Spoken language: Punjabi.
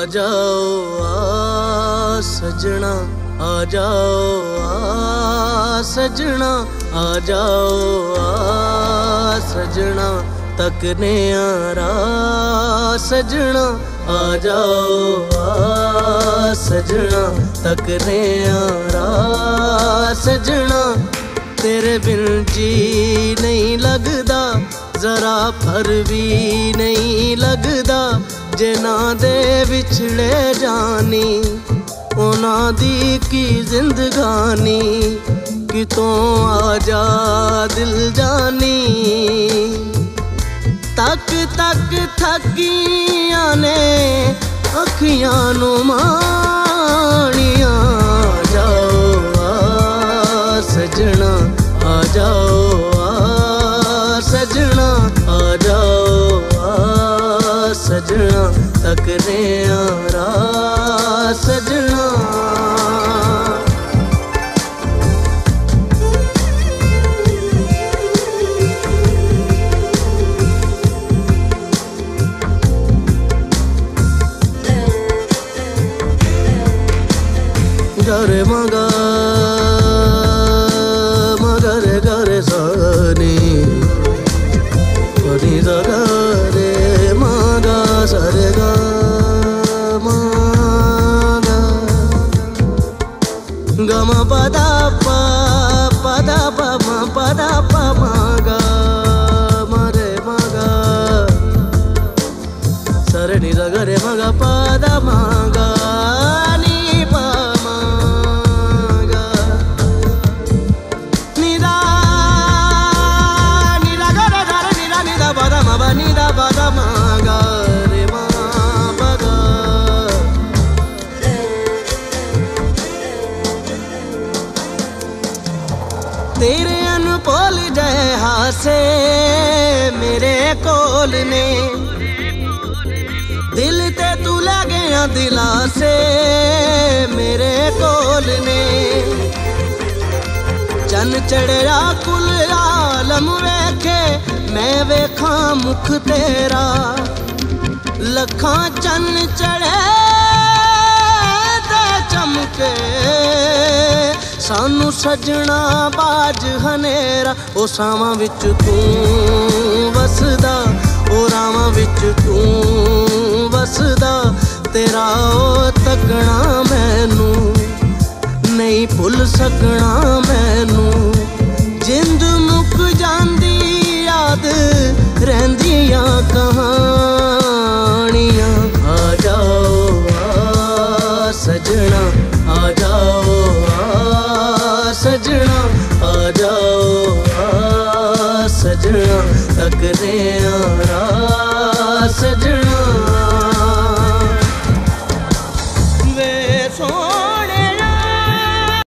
ਆ ਜਾਓ, ਆ ਸਜਣਾ, ਆ ਜਾਓ, ਆ ਸਜਣਾ, ਆ ਜਾਓ, ਆ ਸਜਣਾ, ਤੱਕਨੇ ਰਾ ਸਜਣਾ, ਆ ਜਾਓ, ਆ ਸਜਣਾ, ਤੱਕਨੇ ਰਾ ਸਜਣਾ। ਤੇਰੇ ਬਿਨ ਜੀ ਨਹੀਂ ਲੱਗਦਾ, ਜ਼ਰਾ ਫਰ ਵੀ ਨਹੀਂ ਜਿਨ੍ਹਾਂ ਦੇ ਵਿਛੜੇ ਜਾਨੀ, ਉਹਨਾਂ ਦੀ ਕੀ ਜ਼ਿੰਦਗਾਨੀ? ਕਿਤੋਂ ਆ ਜਾ ਦਿਲ ਜਾਨੀ? ਤੱਕ ਤੱਕ ਥੱਕੀਆਂ ਨੇ, ਅੱਖੀਆਂ ਨੂੰ ਮਾਣੀ। ਆ ਸਜਣਾ ਤੱਕਨੇ ਆਰਾ ਸਜਣਾ gare ಪದ ಪ ಪದ ಮ ಪದ ಪಮ ಗ ಮರೆ ಮಗ. ಸರಣಿ ರಗರೆ ಮಗ ಪದ ಮಗ. ਤੇਰੇ ਅਨਪੋਲ ਜੈ ਹਾਸੇ ਮੇਰੇ ਕੋਲ ਨੇ। ਦਿਲ ਤੇ ਤੂੰ ਲੱਗਿਆ ਦਿਲਾਸੇ ਮੇਰੇ ਕੋਲ ਨੇ। ਚੰਨ ਚੜਿਆ ਕੁਲ ਆਲਮ ਵੇਖੇ, ਮੈਂ ਵੇਖਾਂ ਮੁਖ ਤੇਰਾ। ਲੱਖਾਂ ਚੰਨ ਚੜੇ ਤੇ ਚਮਕੇ ਸਾਨੂੰ ਸਜਣਾ ਬਾਜ ਹਨੇਰਾ, ਉਹ ਸਾਵਾਂ ਵਿੱਚ ਤੂੰ ਵਸਦਾ, ਉਹ ਰਾਵਾਂ ਵਿੱਚ ਤੂੰ ਵਸਦਾ, ਤੇਰਾ ਉਹ ਤੱਕਣਾ ਮੈਨੂੰ ਨਹੀਂ ਭੁੱਲ ਸਕਣਾ ਮੈਨੂੰ। ਜਿੰਦ ਮੁੱਕ ਜਾਂਦੀ, ਯਾਦ ਰਹਿੰਦੀਆਂ ਕਹਾਣੀਆਂ good in.